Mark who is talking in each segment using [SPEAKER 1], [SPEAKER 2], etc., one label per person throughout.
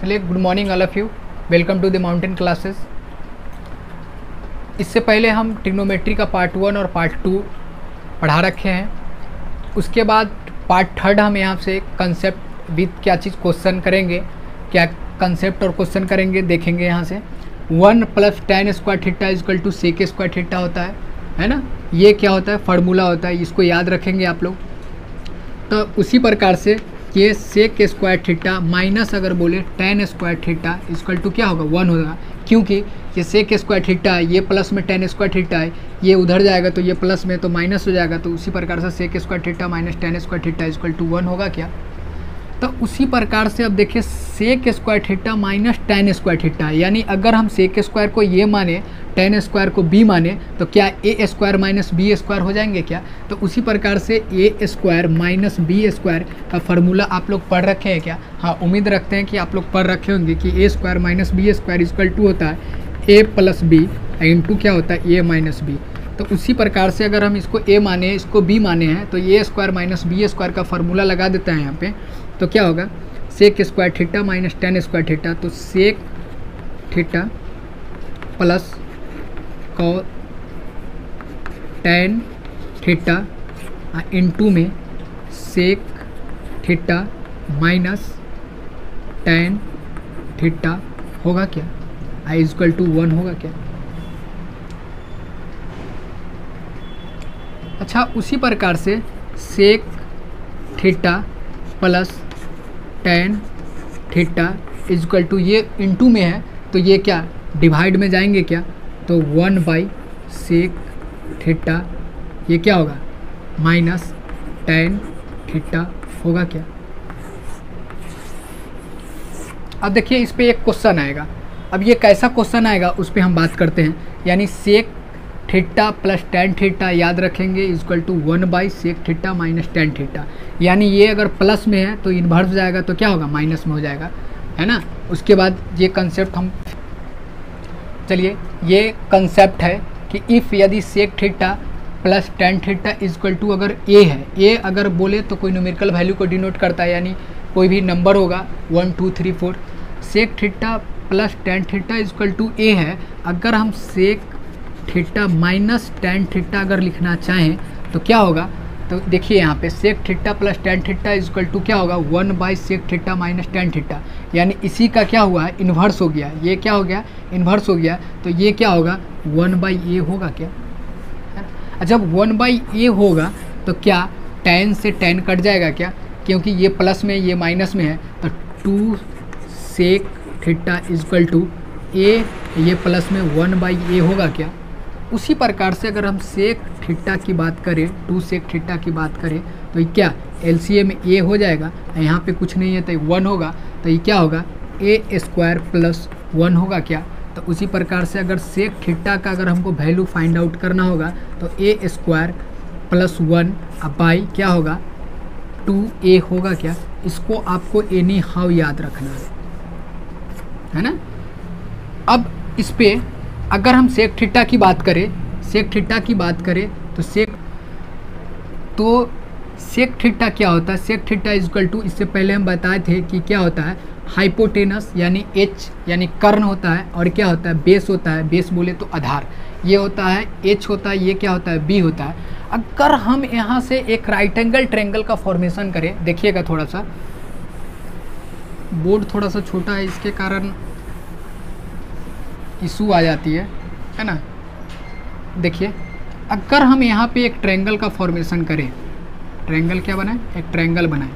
[SPEAKER 1] चलिए good morning all of you welcome to the mountain classes इससे पहले हम टिग्नोमेट्री का पार्ट वन और पार्ट टू पढ़ा रखे हैं। उसके बाद पार्ट थर्ड हम यहाँ से कंसेप्ट विथ क्या चीज़ क्वेश्चन करेंगे, क्या कंसेप्ट और क्वेश्चन करेंगे, देखेंगे यहाँ से। One plus tan square theta equal to sec square theta होता है है ना? ये क्या होता है? फार्मूला होता है, इसको याद रखेंगे आप लोग। तो उसी प्रकार से ये सेक स्क्वायर थीटा माइनस अगर बोले tan square theta equal to क्या होगा? वन होगा। क्योंकि ये सेक स्क्वायर थीटा है, ये प्लस में टेन स्क्वायर थीटा है, ये उधर जाएगा तो ये प्लस में तो माइनस हो जाएगा तो उसी प्रकार से sec square theta minus tan square theta equal to one होगा क्या? तो उसी प्रकार से अब देखिए sec square theta minus tan square theta यानी अगर हम सेक स्क्वायर को ये माने टेन स्क्वायर को बी माने तो क्या A square minus B square हो जाएँगे क्या? तो उसी प्रकार से A square minus B square का फार्मूला आप लोग पढ़ रखे हैं क्या? हाँ उम्मीद रखते हैं कि आप लोग पढ़ रखे होंगे कि A square minus B square equal to होता है ए प्लस बी इंटू क्या होता है? ए माइनस बी तो उसी प्रकार से अगर हम इसको ए माने, इसको बी माने हैं तो A square minus B square का फार्मूला लगा देते हैं यहाँ पे। तो क्या होगा? Sec square theta minus tan square theta तो सेक थीटा प्लस कॉ टेन थीटा इंटू में sec theta minus tan theta होगा क्या? आई इजक्वल टू वन होगा क्या? अच्छा उसी प्रकार से sec theta plus tan theta equal to ये इंटू में है तो ये क्या? डिवाइड में जाएँगे क्या? तो वन बाई सेक थीटा ये क्या होगा? माइनस टेन थीटा होगा क्या? अब देखिए इस पर एक क्वेश्चन आएगा। अब ये कैसा क्वेश्चन आएगा, उस पर हम बात करते हैं। यानी sec theta plus tan theta याद रखेंगे equal to one by sec theta minus tan theta. यानी ये अगर प्लस में है तो इन्वर्स जाएगा तो क्या होगा? माइनस में हो जाएगा। है ना? उसके बाद ये कंसेप्ट हम चलिए, ये कंसेप्ट है कि इफ़ यदि sec theta plus tan theta equal to अगर ए है ए अगर बोले तो कोई न्यूमेरिकल वैल्यू को डिनोट करता है, यानी कोई भी नंबर होगा one two three four sec theta plus tan theta equal to a है। अगर हम sec theta minus tan theta अगर लिखना चाहें तो क्या होगा? तो देखिए यहाँ पे sec theta plus tan theta equal to क्या होगा? One by sec theta minus tan theta. यानी इसी का क्या हुआ? है इन्वर्स हो गया। ये क्या हो गया? इन्वर्स हो गया। तो ये क्या होगा? वन बाई ए होगा क्या? जब वन बाई ए होगा तो क्या टेन से टेन कट जाएगा क्या? क्योंकि ये प्लस में, ये माइनस में है। तो two sec theta equal to a ये प्लस में वन बाई ए होगा क्या? उसी प्रकार से अगर हम सेक थीटा की बात करें टू सेक ठिट्टा की बात करें तो ये क्या? एल में ए हो जाएगा यहाँ पे कुछ नहीं है तो वन होगा तो ये क्या होगा? ए स्क्वायर प्लस वन होगा क्या? तो उसी प्रकार से अगर सेक ठिट्टा का अगर हमको वैल्यू फाइंड आउट करना होगा तो a square plus one by क्या होगा? टू ए होगा क्या? इसको आपको एनी हाउ याद रखना है। है ना? अब इस पर अगर हम सेक ठिट्टा की बात करें सेक थीटा की बात करें तो सेक तो सेक थीटा क्या होता है? सेक थीटा इजक्वल टू इससे पहले हम बताए थे कि क्या होता है? हाइपोटेनस यानी एच यानी कर्ण होता है, और क्या होता है? बेस होता है। बेस बोले तो आधार। ये होता है एच होता है, ये क्या होता है? बी होता है। अगर हम यहाँ से एक राइट एंगल ट्रेंगल का फॉर्मेशन करें, देखिएगा थोड़ा सा। बोर्ड थोड़ा सा छोटा है, इसके कारण इशू आ जाती है है ना? देखिए, अगर हम यहाँ पे एक ट्रेंगल का फॉर्मेशन करें ट्रायंगल क्या बनाए? एक ट्रायंगल बनाए।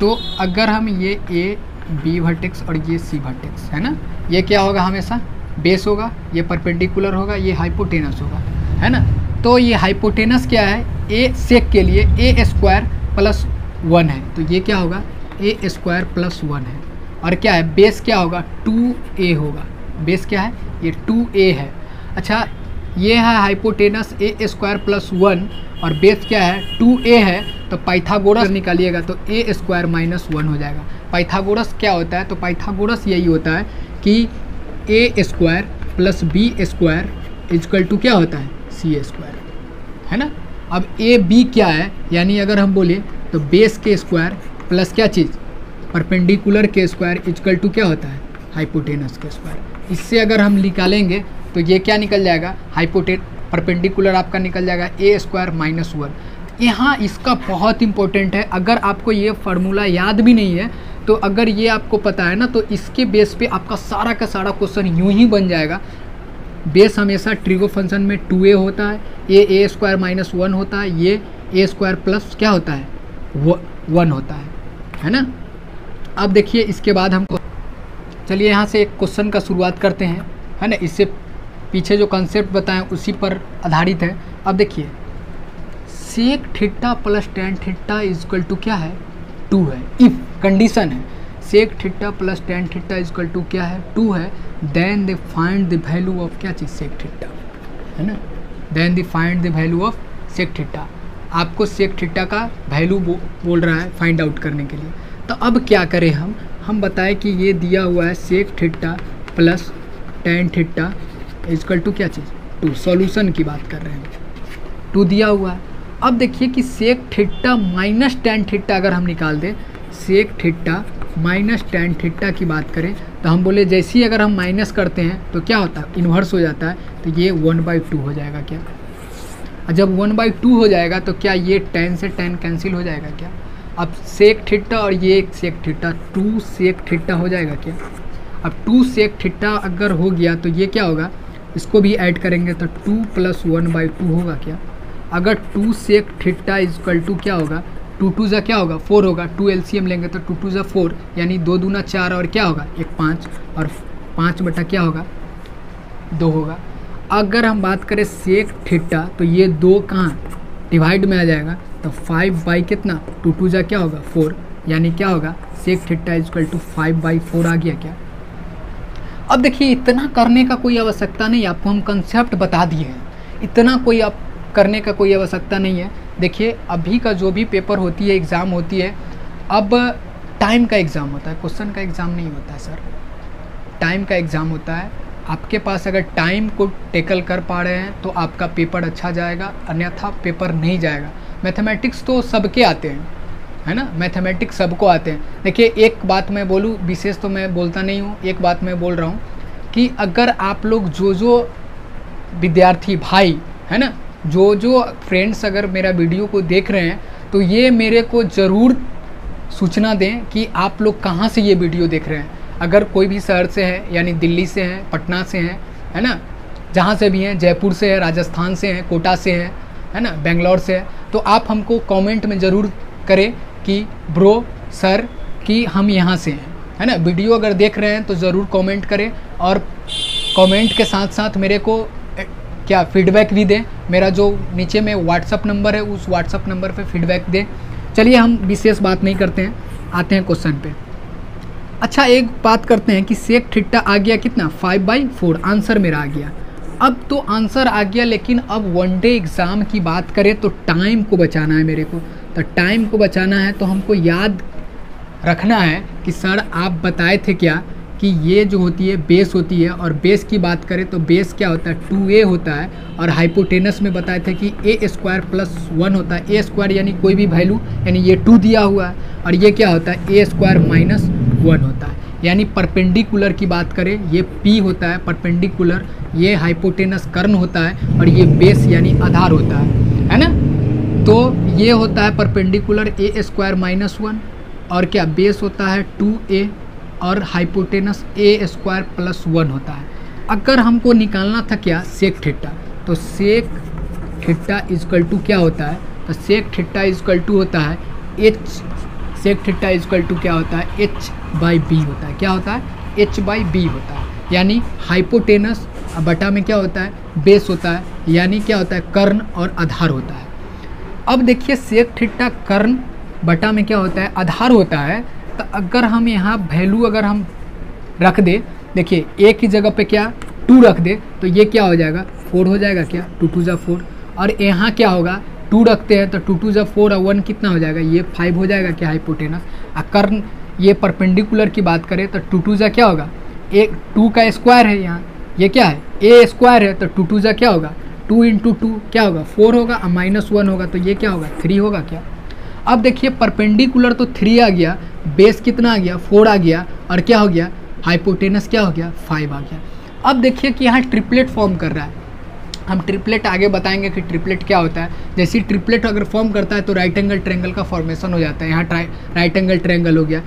[SPEAKER 1] तो अगर हम ये ए बी वर्टेक्स और ये सी वर्टेक्स है ना? ये क्या होगा हमेशा? बेस होगा, ये परपेंडिकुलर होगा, ये हाइपोटेनस होगा, है ना? तो ये हाइपोटेनस क्या है? ए सेक के लिए ए स्क्वायर प्लस वन है। तो ये क्या होगा? ए स्क्वायर प्लस वन है। और क्या है? बेस क्या होगा? टू ए होगा। बेस क्या है? ये टू ए है। अच्छा ये है hypotenuse a square plus one और बेस क्या है? टू ए है तो पाइथागोरस निकालिएगा तो ए स्क्वायर माइनस वन हो जाएगा। पाइथागोरस क्या होता है? तो पाइथागोरस यही होता है कि a square plus b square equal to क्या होता है? सी स्क्वायर है ना? अब ए बी क्या है? यानी अगर हम बोले तो बेस के स्क्वायर प्लस क्या चीज़? परपेंडिकुलर के स्क्वायर इजकल टू क्या होता है? हाइपोटेनस के स्क्वायर इससे अगर हम निकालेंगे तो ये क्या निकल जाएगा? हाइपोटेन, परपेंडिकुलर आपका निकल जाएगा, ए स्क्वायर माइनस वन। यहाँ इसका बहुत इंपॉर्टेंट है। अगर आपको ये फार्मूला याद भी नहीं है तो अगर ये आपको पता है ना तो इसके बेस पे आपका सारा का सारा क्वेश्चन यूँ ही बन जाएगा। बेस हमेशा ट्रिगो फ़ंक्शन में टू ए होता है a a square minus one होता है, ये ए स्क्वायर प्लस क्या होता है? वन होता है। है ना? अब देखिए, इसके बाद हमको चलिए यहाँ से एक क्वेश्चन का शुरुआत करते हैं। है ना? इससे पीछे जो कंसेप्ट बताएँ उसी पर आधारित है। अब देखिए sec theta plus tan theta equal to क्या है? टू है। इफ़ कंडीशन है। Sec theta plus tan theta equal to क्या है? टू है। Then they find the value of क्या चीज़? सेक थीटा है ना? Then they find the value of sec theta आपको सेक थीटा का वैल्यू बो, बोल रहा है फाइंड आउट करने के लिए। तो अब क्या करें हम? हम बताएँ कि ये दिया हुआ है sec theta plus tan theta equal to क्या चीज़? टू सॉल्यूशन की बात कर रहे हैं। टू दिया हुआ है। अब देखिए कि sec theta minus tan theta अगर हम निकाल दें sec theta minus tan theta की बात करें तो हम बोले जैसे ही अगर हम माइनस करते हैं तो क्या होता है? इन्वर्स हो जाता है। तो ये वन बाई टू हो जाएगा क्या? और जब वन बाई टू हो जाएगा तो क्या ये टेन से टेन कैंसिल हो जाएगा क्या? अब सेक थीटा और ये एक सेक ठिट्टा टू सेक थीटा हो जाएगा क्या? अब टू सेक थीटा अगर हो गया तो ये क्या होगा? इसको भी ऐड करेंगे तो two plus one by two होगा क्या? अगर two sec theta equal to क्या होगा? टू टू ज़ा क्या होगा? फोर होगा। टू एल लेंगे तो टू टू ज़ा फोर यानी दो दूना चार और क्या होगा? एक पाँच, और पाँच बटा क्या होगा? दो होगा। अगर हम बात करें सेक ठिट्टा तो ये दो कहाँ? डिवाइड में आ जाएगा। तो फाइव बाई कितना? टू टू ज़ा क्या होगा? फोर यानी क्या होगा? Sec theta equal to five by four आ गया क्या? अब देखिए, इतना करने का कोई आवश्यकता नहीं आपको हम कंसेप्ट बता दिए हैं। इतना कोई आप करने का कोई आवश्यकता नहीं है। देखिए, अभी का जो भी पेपर होती है एग्ज़ाम होती है, अब टाइम का एग्ज़ाम होता है। क्वेश्चन का एग्ज़ाम नहीं होता है सर टाइम का एग्ज़ाम होता है। आपके पास अगर टाइम को टेकल कर पा रहे हैं तो आपका पेपर अच्छा जाएगा। अन्यथा पेपर नहीं जाएगा। मैथमेटिक्स तो सबके आते हैं, है ना? मैथमेटिक्स सबको आते हैं। देखिए, एक बात मैं बोलूँ, विशेष तो मैं बोलता नहीं हूँ, एक बात मैं बोल रहा हूँ कि अगर आप लोग जो जो विद्यार्थी भाई, है ना? जो जो फ्रेंड्स अगर मेरा वीडियो को देख रहे हैं तो ये मेरे को ज़रूर सूचना दें कि आप लोग कहाँ से ये वीडियो देख रहे हैं। अगर कोई भी शहर से है, यानी दिल्ली से हैं, पटना से हैं, है ना? जहाँ से भी हैं, जयपुर से है, राजस्थान से हैं, कोटा से हैं है ना, बेंगलोर से है। तो आप हमको कमेंट में ज़रूर करें कि, ब्रो, सर, कि हम यहाँ से हैं। है ना, वीडियो अगर देख रहे हैं तो ज़रूर कमेंट करें और कमेंट के साथ साथ मेरे को क्या फीडबैक भी दें। मेरा जो नीचे में व्हाट्सअप नंबर है, उस व्हाट्सअप नंबर पे फीडबैक दें। चलिए, हम विशेष बात नहीं करते हैं। आते हैं क्वेश्चन पे। अच्छा एक बात करते हैं कि सेक ठिट्टा आ गया कितना? फाइव बाई फोर आंसर मेरा आ गया। अब तो आंसर आ गया, लेकिन अब वन डे एग्ज़ाम की बात करें तो टाइम को बचाना है मेरे को। तो टाइम को बचाना है तो हमको याद रखना है कि सर आप बताए थे क्या कि ये जो होती है बेस होती है, और बेस की बात करें तो बेस क्या होता है? टू ए होता है, और हाइपोटेनस में बताए थे कि ए स्क्वायर प्लस वन होता है। ए स्क्वायर यानी कोई भी वैल्यू यानी ये टू दिया हुआ है, और ये क्या होता है? ए स्क्वायर माइनस वन होता है। यानी परपेंडिकुलर की बात करें, ये पी होता है परपेंडिकुलर ये हाइपोटेनस कर्ण होता है और ये बेस यानी आधार होता है है ना? तो ये होता है perpendicular a square minus one और क्या बेस होता है टू ए और hypotenuse a square plus one होता है। अगर हमको निकालना था क्या? सेक ठिट्टा तो सेक ठिट्टा इजकल टू क्या होता है? तो सेक ठिट्टा इजकल टू होता है h sec theta equal to क्या होता है? एच बाई बी होता है। क्या होता है? एच बाई बी होता है। यानी हाइपोटेनस बटा में क्या होता है? बेस होता है, यानी क्या होता है? कर्ण और आधार होता है। अब देखिए सेक ठिट्टा कर्ण बटा में क्या होता है? आधार होता है। तो अगर हम यहाँ वैल्यू अगर हम रख दे, देखिए, एक ही जगह पे क्या? टू रख दे तो ये क्या हो जाएगा? फोर हो जाएगा क्या? टू टू ज़ा फोर और यहाँ क्या होगा? टू रखते हैं तो टू टू ज़ा फोर और वन कितना हो जाएगा? ये फाइव हो जाएगा क्या? हाइपोटेनस और कर्ण ये परपेंडिकुलर की बात करें तो टू टू ज़ा क्या होगा? एक टू का स्क्वायर है यहाँ। ये क्या है? ए स्क्वायर है तो टू टू ज़ा क्या होगा? टू इंटू टू क्या होगा? फोर होगा, और माइनस वन होगा तो ये क्या होगा? थ्री होगा क्या? अब देखिए परपेंडिकुलर तो थ्री आ गया बेस कितना आ गया? फोर आ गया, और क्या हो गया? हाइपोटेनस क्या हो गया? फाइव आ गया। अब देखिए कि यहाँ ट्रिपलेट फॉर्म कर रहा है। हम ट्रिपलेट आगे बताएँगे कि ट्रिपलेट क्या होता है। जैसे ट्रिपलेट अगर फॉर्म करता है तो राइट एंगल ट्रेंगल का फॉर्मेशन हो जाता है। यहाँ राइट एंगल ट्रेंगल हो गया।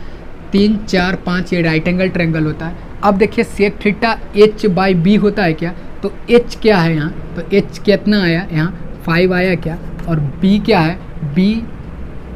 [SPEAKER 1] तीन, चार, पाँच, ये राइट एंगल ट्रेंगल होता है। अब देखिए sec theta h by b होता है क्या? तो एच क्या है यहाँ? तो एच कितना आया यहाँ? फाइव आया क्या? और बी क्या है? बी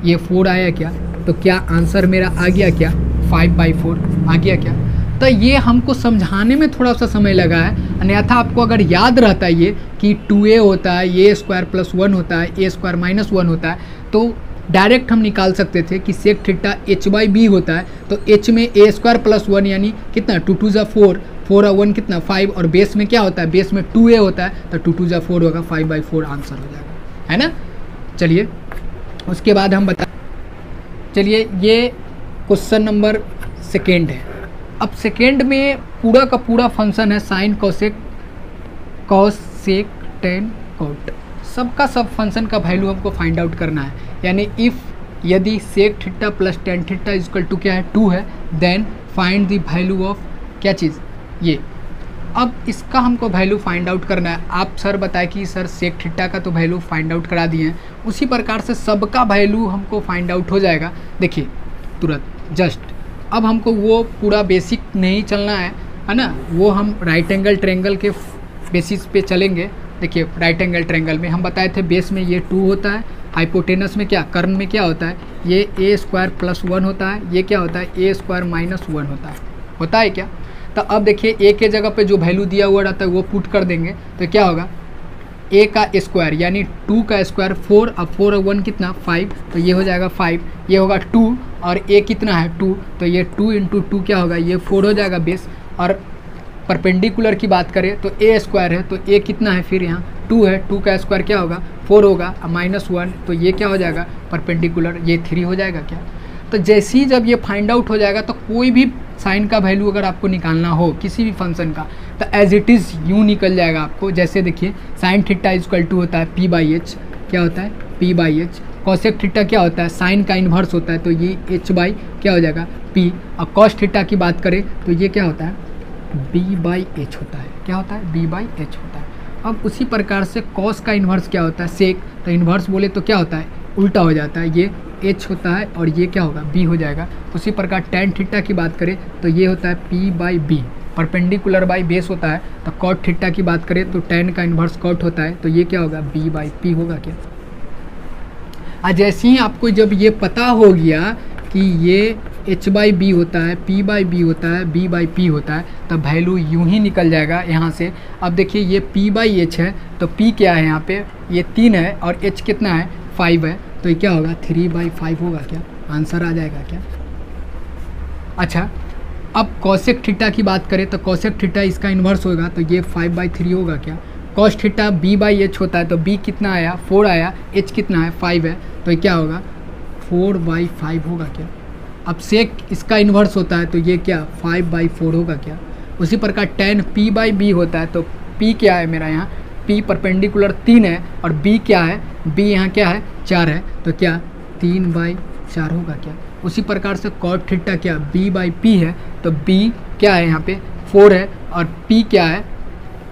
[SPEAKER 1] ये फोर आया क्या? तो क्या आंसर मेरा आ गया क्या? फाइव बाई फोर आ गया क्या? तो ये हमको समझाने में थोड़ा सा समय लगा है। अन्यथा आपको अगर याद रहता है ये कि टू ए होता है ए स्क्वायर प्लस वन होता है ए स्क्वायर माइनस वन होता है तो डायरेक्ट हम निकाल सकते थे कि sec theta h by b होता है तो एच में ए स्क्वायर प्लस वन यानी कितना? टू टू ज़ा फोर फोर और वन कितना? फाइव और बेस में क्या होता है? बेस में टू ए होता है तो टू टू ज़ा फोर होगा फाइव बाई फोर आंसर हो जाएगा। है ना? चलिए, उसके बाद हम बता चलिए, ये क्वेश्चन नंबर सेकेंड है। अब सेकेंड में पूरा का पूरा फ़ंक्शन है sine cosec cos sec tan cot सबका सब फ़ंक्शन का वैल्यू हमको फाइंड आउट करना है। यानी इफ़ यदि sec theta plus tan theta equal to क्या है? टू है then find the value of क्या चीज़? ये। अब इसका हमको वैल्यू फाइंड आउट करना है। आप सर बताए कि सर सेक थीटा का तो वैल्यू फाइंड आउट करा दिए हैं। उसी प्रकार से सबका वैल्यू हमको फाइंड आउट हो जाएगा। देखिए, तुरंत जस्ट अब हमको वो पूरा बेसिक नहीं चलना है है ना? वो हम राइट एंगल ट्रेंगल के बेसिस पे चलेंगे। देखिए राइट एंगल ट्रेंगल में हम बताए थे बेस में ये टू होता है हाइपोटेनस में क्या कर्ण में क्या होता है? ये ए स्क्वायर प्लस वन होता है, ये क्या होता है? ए स्क्वायर माइनस वन होता है। होता है क्या? तो अब देखिए ए के जगह पे जो वैल्यू दिया हुआ रहता है, वो पुट कर देंगे तो क्या होगा? ए का स्क्वायर यानी टू का स्क्वायर फोर अब फोर और वन कितना? फाइव तो ये हो जाएगा फाइव ये होगा टू और ए कितना है? टू तो ये टू इंटू टू क्या होगा? ये फोर हो जाएगा बेस और परपेंडिकुलर की बात करें तो ए स्क्वायर है तो ए कितना है फिर यहाँ? टू है, टू का स्क्वायर क्या होगा? फोर होगा माइनस वन तो ये क्या हो जाएगा? परपेंडिकुलर, ये थ्री हो जाएगा क्या? तो जैसे ही जब ये फाइंड आउट हो जाएगा तो कोई भी साइन का वैल्यू अगर आपको निकालना हो, किसी भी फ़ंक्शन का तो एज इट इज़ यू निकल जाएगा आपको। जैसे देखिए साइन थीटा इजक्वल टू होता है पी बाई एच क्या होता है? P by h cosec theta क्या होता है? साइन का इन्वर्स होता है तो ये एच बाई क्या हो जाएगा? पी और कॉस थीटा की बात करें तो ये क्या होता है? बी बाई एच होता है। क्या होता है? बी बाई एच होता है। अब उसी प्रकार से कॉस का इन्वर्स क्या होता है? सेक तो इन्वर्स बोले तो क्या होता है? उल्टा हो जाता है। ये एच होता है और ये क्या होगा? बी हो जाएगा। उसी प्रकार टेन थीटा की बात करें तो ये होता है p by b perpendicular by base होता है तो कॉट थीटा की बात करें तो टेन का इन्वर्स कॉट होता है तो ये क्या होगा? बी बाई पी होगा क्या? जैसे ही आपको जब ये पता हो गया कि ये एच बाई बी होता है पी बाई बी होता है बी बाई पी होता है, तब वैल्यू यूँ ही निकल जाएगा यहाँ से। अब देखिए ये पी बाई एच है तो पी क्या है यहाँ पे? ये तीन है और एच कितना है? फाइव है। तो ये क्या होगा? थ्री बाई फाइव होगा क्या? आंसर आ जाएगा क्या? अच्छा अब कौशिक ठिट्टा की बात करें तो कौशिक ठिट्टा इसका इन्वर्स होगा तो ये फाइव बाई थ्री होगा क्या? Cos theta b by h होता है तो बी कितना आया? फोर आया एच कितना है? फाइव है। तो ये क्या होगा? फोर बाई फाइव होगा क्या? अब सेक इसका इन्वर्स होता है तो ये क्या? फाइव बाई फोर होगा क्या? उसी प्रकार टेन पी बाई बी होता है तो पी क्या है मेरा यहाँ? पी परपेंडिकुलर तीन है, और बी क्या है? बी यहाँ क्या है? चार है तो क्या? तीन बाई चार होगा क्या? उसी प्रकार से कॉट थीटा क्या? बी बाई पी है तो बी क्या है यहाँ पे? फोर है, और पी क्या है?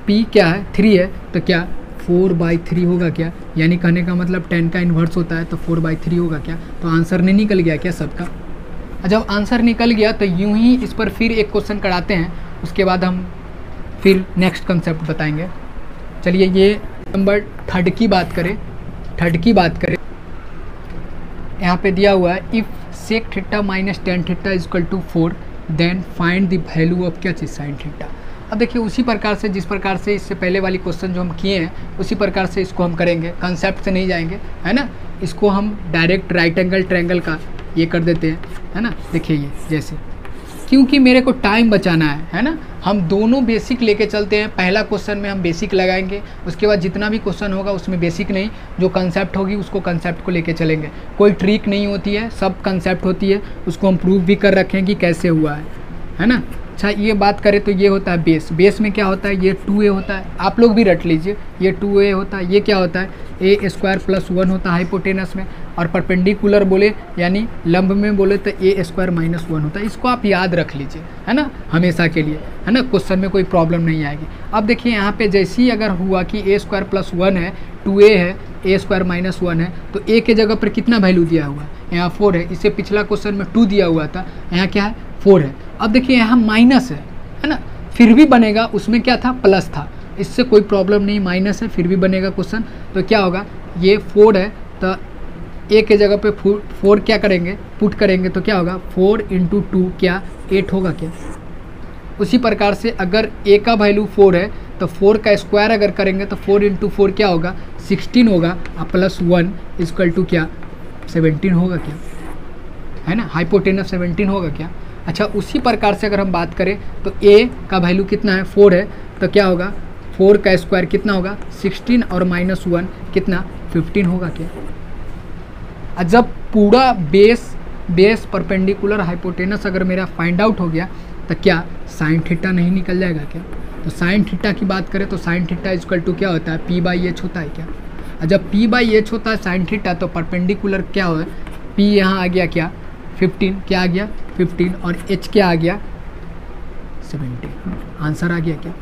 [SPEAKER 1] पी क्या है? थ्री है तो क्या? फोर बाई थ्री होगा क्या? यानी कहने का मतलब टेन का इन्वर्स होता है तो फोर बाई थ्री होगा क्या? तो आंसर नहीं निकल गया क्या सबका? जब आंसर निकल गया तो यूँ ही इस पर फिर एक क्वेश्चन कराते हैं, उसके बाद हम फिर नेक्स्ट कंसेप्ट बताएँगे। चलिए, ये नंबर थर्ड की बात करें, थर्ड की बात करें। यहाँ पे दिया हुआ है if sec theta minus tan theta equal to four then find the value of क्या चीज़? साइन थीटा अब देखिए, उसी प्रकार से, जिस प्रकार से इससे पहले वाली क्वेश्चन जो हम किए हैं, उसी प्रकार से इसको हम करेंगे। कंसेप्ट से नहीं जाएँगे, है ना? इसको हम डायरेक्ट राइट एंगल ट्रायंगल का ये कर देते हैं, है ना? देखिए ये, जैसे। क्योंकि मेरे को टाइम बचाना है है ना? हम दोनों बेसिक लेके चलते हैं। पहला क्वेश्चन में हम बेसिक लगाएँगे, उसके बाद जितना भी क्वेश्चन होगा, उसमें बेसिक नहीं। जो कंसेप्ट होगी, उसको कंसेप्ट को लेके चलेंगे। कोई ट्रिक नहीं होती है, सब कंसेप्ट होती है। उसको हम प्रूव भी कर रखें कि कैसे हुआ है है ना? अच्छा ये बात करें तो ये होता है बेस। बेस में क्या होता है? ये टू ए होता है। आप लोग भी रट लीजिए। ये टू ए होता है। ये क्या होता है? ए स्क्वायर प्लस वन होता है हाइपोटेनस में। और परपेंडिकुलर बोले, यानी लंब में बोले तो ए स्क्वायर माइनस वन होता है। इसको आप याद रख लीजिए, है ना? हमेशा के लिए, है ना? क्वेश्चन में कोई प्रॉब्लम नहीं आएगी। अब देखिए, यहाँ पे जैसे ही अगर हुआ कि ए स्क्वायर प्लस वन है, टू ए है, ए स्क्वायर माइनस वन है तो ए के जगह पर कितना वैल्यू दिया हुआ है? यहाँ फोर है। इससे पिछला क्वेश्चन में टू दिया हुआ था। यहाँ क्या है? फोर है। अब देखिए यहाँ माइनस है है ना? फिर भी बनेगा, उसमें क्या था? प्लस था। इससे कोई प्रॉब्लम नहीं माइनस है, फिर भी बनेगा क्वेश्चन तो क्या होगा? ये फोर है तो ए के जगह पे फोर क्या करेंगे? पुट करेंगे तो क्या होगा? फोर इंटू टू क्या? एट होगा क्या? उसी प्रकार से अगर ए का वैल्यू फोर है तो फोर का स्क्वायर अगर करेंगे तो फोर इंटू फोर क्या होगा? सिक्सटीन होगा। और प्लस वन इजकल टू क्या? सेवेंटीन होगा क्या? है ना? हाइपोटेनस सेवेंटीन होगा क्या? अच्छा उसी प्रकार से अगर हम बात करें तो ए का वैल्यू कितना है? फोर है। तो क्या होगा? फोर का स्क्वायर कितना होगा? सिक्सटीन और माइनस वन कितना? फिफ्टीन होगा क्या? जब पूरा बेस बेस परपेंडिकुलर हाइपोटेनस अगर मेरा फाइंड आउट हो गया तो क्या? साइन थीटा नहीं निकल जाएगा क्या? तो साइन थीटा की बात करें तो साइन थीटा इजकल टू क्या होता है? पी बाई एच होता है क्या? और जब पी बाई एच होता है साइन थीटा तो परपेंडिकुलर क्या हो? पी यहाँ आ गया क्या? फिफ्टीन क्या आ गया? फिफ्टीन और एच क्या आ गया? सेवेंटीन आंसर आ गया क्या?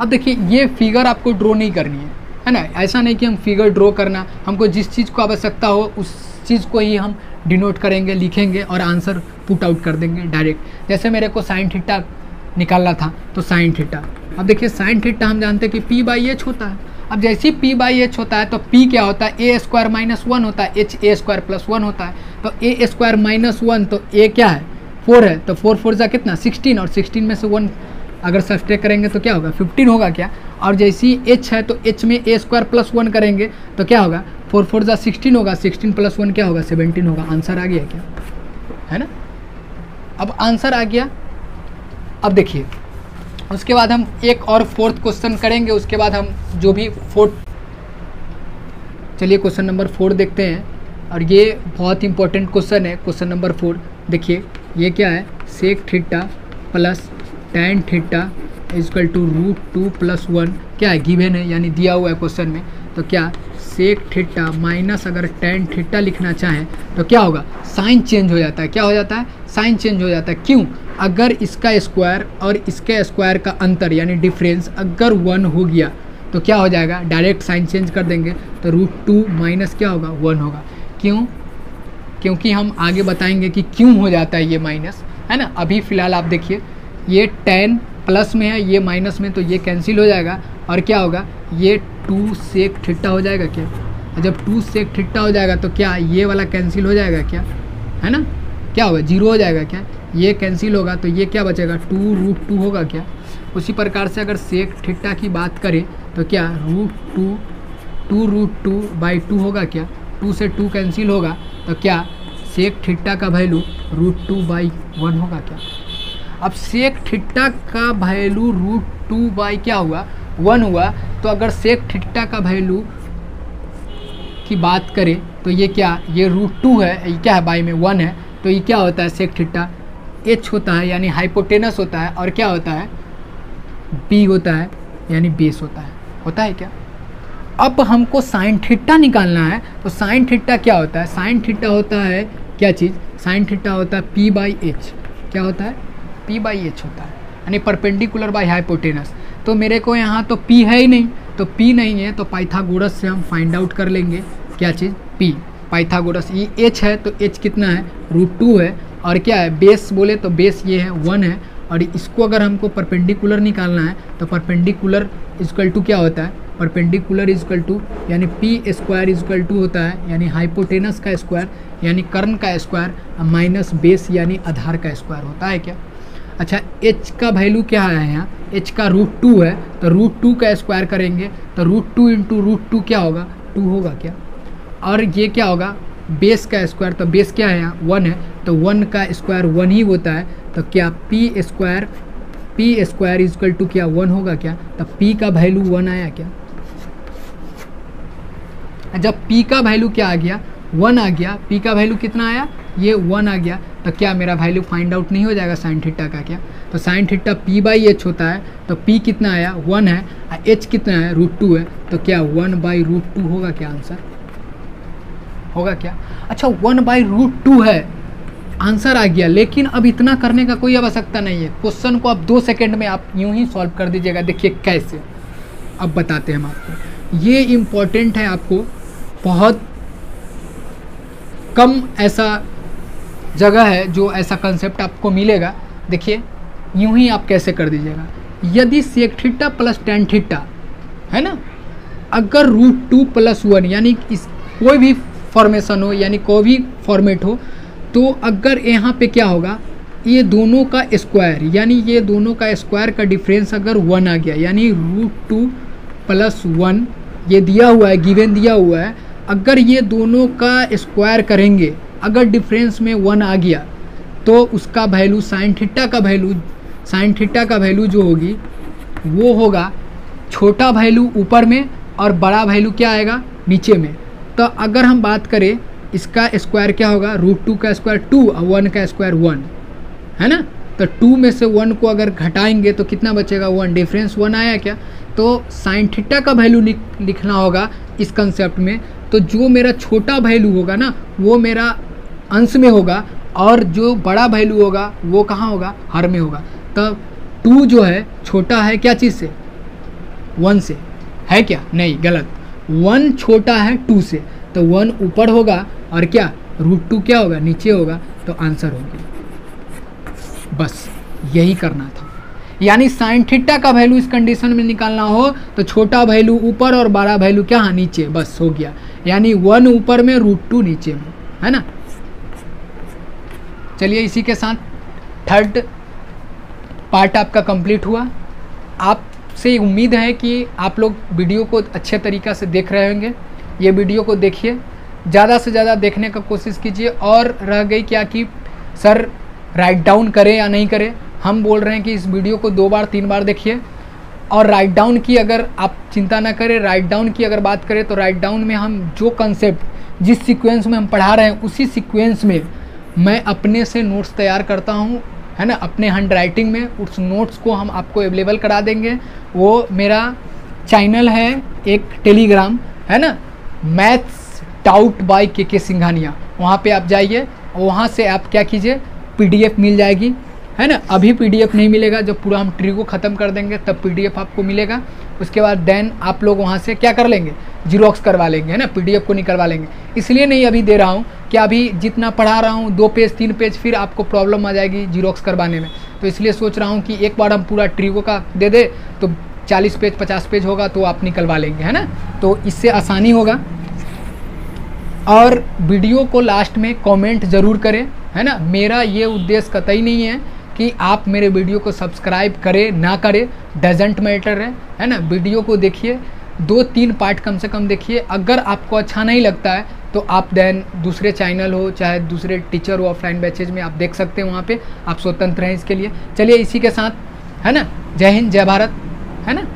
[SPEAKER 1] अब देखिए, ये फिगर आपको ड्रॉ नहीं करनी है है ना? ऐसा नहीं कि हम फिगर ड्रॉ करना, हमको जिस चीज़ को आवश्यकता हो, उस चीज़ को ही हम डिनोट करेंगे, लिखेंगे और आंसर पुट आउट कर देंगे डायरेक्ट जैसे मेरे को साइन थीटा निकालना था तो साइन थीटा अब देखिए साइन थीटा हम जानते हैं कि पी बाई एच होता है. अब जैसे ही पी बाई एच होता है तो पी क्या होता है? ए स्क्वायर माइनस वन होता है h a square plus one होता है. तो ए स्क्वायर माइनस वन तो ए क्या है? फोर है तो फोर फोर जा कितना? सिक्सटीन और सिक्सटीन में से वन अगर सब्सट्रेक करेंगे तो क्या होगा? फिफ्टीन होगा क्या? और जैसे ही एच है तो एच में ए स्क्वायर प्लस वन करेंगे तो क्या होगा? फोर फोर जा सिक्सटीन होगा सिक्सटीन प्लस वन क्या होगा? सेवनटीन होगा। आंसर आ गया क्या? है ना? अब आंसर आ गया। अब देखिए, उसके बाद हम एक और फोर्थ क्वेश्चन करेंगे, उसके बाद हम जो भी फोर्थ चलिए क्वेश्चन नंबर फोर देखते हैं। और ये बहुत इंपॉर्टेंट क्वेश्चन है क्वेश्चन नंबर फोर देखिए, ये क्या है? Sec theta plus tan theta equal to root two plus one क्या है? गिवेन है, यानी दिया हुआ है क्वेश्चन में। तो क्या? सेक थीटा माइनस अगर टेन थीटा लिखना चाहें तो क्या होगा? साइन चेंज हो जाता है। क्या हो जाता है? साइन चेंज हो जाता है। क्यों? अगर इसका स्क्वायर और इसके स्क्वायर का अंतर, यानी डिफरेंस अगर वन हो गया तो क्या हो जाएगा? डायरेक्ट साइन चेंज कर देंगे। तो रूट टू माइनस क्या होगा? वन होगा। क्यों? क्योंकि हम आगे बताएँगे कि क्यों हो जाता है ये माइनस है ना? अभी फ़िलहाल आप देखिए, ये टेन प्लस में है, ये माइनस में तो ये कैंसिल हो जाएगा। और क्या होगा? ये टू सेक ठिट्टा हो जाएगा क्या? जब टू सेक ठिट्टा हो जाएगा तो क्या ये वाला कैंसिल हो जाएगा क्या? है ना? क्या होगा? ज़ीरो हो जाएगा क्या? ये कैंसिल होगा तो ये क्या बचेगा? टू रूट टू होगा क्या? उसी प्रकार से अगर सेक ठिट्टा की बात करें तो क्या? Root two two root two by two होगा क्या? टू से टू कैंसिल होगा तो क्या सेक ठिट्टा का value root two by one होगा क्या? अब सेक ठिट्टा का वैल्यू रूट टू बाई क्या हुआ? वन हुआ तो अगर सेक ठिट्टा का वैल्यू की बात करें तो ये क्या, ये रूट टू है, ये क्या है बाई में वन है तो ये क्या होता है सेक ठिट्टा एच होता है, यानी हाइपोटेनस होता है, और क्या होता है? बी होता है, यानी बेस होता है। होता है क्या? अब हमको साइन ठिट्टा निकालना है तो साइन ठिट्टा क्या होता है? साइन ठिट्टा होता है क्या चीज़? साइन ठिट्टा होता है पी बाई एच क्या होता है? पी बाई एच होता है। यानी परपेंडिकुलर बाई हाइपोटेनस तो मेरे को यहाँ तो पी है ही नहीं तो पी नहीं है तो पाइथागोरस से हम फाइंड आउट कर लेंगे क्या चीज़? पी पाइथागोरस ये एच है तो एच कितना है? रूट टू है। और क्या है? बेस बोले तो बेस ये है वन है। और इसको अगर हमको परपेंडिकुलर निकालना है तो परपेंडिकुलर इजकल टू क्या होता है? परपेंडिकुलर इजकल टू यानी पी स्क्वायर इजकल टू होता है, यानी हाइपोटेनस का स्क्वायर यानी कर्ण का स्क्वायर माइनस बेस यानी आधार का स्क्वायर होता है क्या? अच्छा एच का वैल्यू क्या है यहाँ? एच का रूट टू है तो रूट टू का स्क्वायर करेंगे तो root two into root two क्या होगा? टू होगा क्या? और ये क्या होगा? बेस का स्क्वायर तो बेस क्या है यहाँ? वन है तो वन का स्क्वायर वन ही होता है तो क्या p square p square equal to क्या? वन होगा क्या? तो पी का वैल्यू वन आया क्या? जब पी का वैल्यू क्या आ गया? वन आ गया। पी का वैल्यू कितना आया? ये वन आ गया। तो क्या मेरा वैल्यू फाइंड आउट नहीं हो जाएगा साइन थीटा का क्या? तो sine theta p by h होता है। तो पी कितना आया? वन है। और एच कितना है? रूट टू है। तो क्या वन बाई रूट टू होगा क्या आंसर होगा क्या? अच्छा वन बाई रूट टू है। आंसर आ गया। लेकिन अब इतना करने का कोई आवश्यकता नहीं है। क्वेश्चन को अब दो सेकेंड में आप यूँ ही सॉल्व कर दीजिएगा। देखिए कैसे। अब बताते हैं हम आपको। ये इम्पोर्टेंट है आपको। बहुत कम ऐसा जगह है जो ऐसा कंसेप्ट आपको मिलेगा। देखिए, यूँ ही आप कैसे कर दीजिएगा। यदि sec theta plus tan theta है ना? अगर रूट टू प्लस वन यानी इस कोई भी फॉर्मेशन हो, यानी कोई भी फॉर्मेट हो तो अगर यहाँ पे क्या होगा? ये दोनों का स्क्वायर यानी ये दोनों का स्क्वायर का डिफरेंस अगर वन आ गया, यानी रूट टू प्लस वन ये दिया हुआ है गिवन दिया हुआ है अगर ये दोनों का स्क्वायर करेंगे, अगर डिफरेंस में वन आ गया तो उसका वैल्यू साइन थीटा का वैल्यू साइन थीटा का वैल्यू जो होगी, वो होगा छोटा वैल्यू ऊपर में और बड़ा वैल्यू क्या आएगा? नीचे में। तो अगर हम बात करें, इसका स्क्वायर क्या होगा? रूट टू का स्क्वायर टू और वन का स्क्वायर वन है ना? तो टू में से वन को अगर घटाएँगे तो कितना बचेगा? वन डिफरेंस वन आया क्या? तो साइन थीटा का वैल्यू लिखना होगा इस कंसेप्ट में। तो जो मेरा छोटा वैल्यू होगा ना, वो मेरा अंश में होगा और जो बड़ा वैल्यू होगा, वो कहाँ होगा? हर में होगा। तब टू जो है, छोटा है क्या चीज़ से? वन से। है क्या? नहीं, गलत। वन छोटा है टू से। तो वन ऊपर होगा और क्या? रूट टू क्या होगा? नीचे होगा। तो आंसर होगी। बस, यही करना था। यानी साइन थीटा का वैल्यू इस कंडीशन में निकालना हो तो छोटा वैल्यू ऊपर और बड़ा वैल्यू क्या? हाँ नीचे, बस, हो गया। यानी वन ऊपर में रूट टू नीचे में, है ना? चलिए इसी के साथ थर्ड पार्ट आपका कंप्लीट हुआ। आपसे उम्मीद है कि आप लोग वीडियो को अच्छे तरीक़ा से देख रहे होंगे। ये वीडियो को देखिए। ज़्यादा से ज़्यादा देखने का कोशिश कीजिए और रह गई क्या कि सर राइट डाउन करें या नहीं करें। हम बोल रहे हैं कि इस वीडियो को दो बार, तीन बार देखिए। और राइट डाउन की अगर आप चिंता ना करें राइट डाउन की अगर बात करें तो राइट डाउन में हम जो कंसेप्ट जिस सीक्वेंस में हम पढ़ा रहे हैं, उसी सीक्वेंस में मैं अपने से नोट्स तैयार करता हूँ, है ना? अपने हैंड राइटिंग में उस नोट्स को हम आपको अवेलेबल करा देंगे। वो मेरा चैनल है एक टेलीग्राम है ना? मैथ्स टाउट बाय के के सिंघानिया वहाँ पे आप जाइए वहाँ से आप क्या कीजिए पीडीएफ मिल जाएगी। है ना? अभी पीडीएफ नहीं मिलेगा। जब पूरा हम ट्री को ख़त्म कर देंगे, तब पीडीएफ आपको मिलेगा। उसके बाद देन आप लोग वहाँ से क्या कर लेंगे? जीरोक्स करवा लेंगे, है ना? पीडीएफ को निकलवा लेंगे। इसलिए नहीं अभी दे रहा हूँ कि अभी जितना पढ़ा रहा हूँ, दो पेज तीन पेज फिर आपको प्रॉब्लम आ जाएगी जीरोक्स करवाने में। तो इसलिए सोच रहा हूँ कि एक बार हम पूरा ट्रीगो का दे दे तो चालीस पेज पचास पेज होगा तो आप निकलवा लेंगे, है ना? तो इससे आसानी होगा। और वीडियो को लास्ट में कमेंट ज़रूर करें, है ना? मेरा ये उद्देश्य कतई नहीं है कि आप मेरे वीडियो को सब्सक्राइब करें, ना करें डजेंट मैटर है है ना? वीडियो को देखिए, दो तीन पार्ट कम से कम देखिए। अगर आपको अच्छा नहीं लगता है तो आप देन दूसरे चैनल हो, चाहे दूसरे टीचर हो ऑफलाइन बैचेज में आप देख सकते हैं वहाँ पे। आप स्वतंत्र हैं इसके लिए। चलिए इसी के साथ, है ना? जय हिंद, जय भारत, है ना?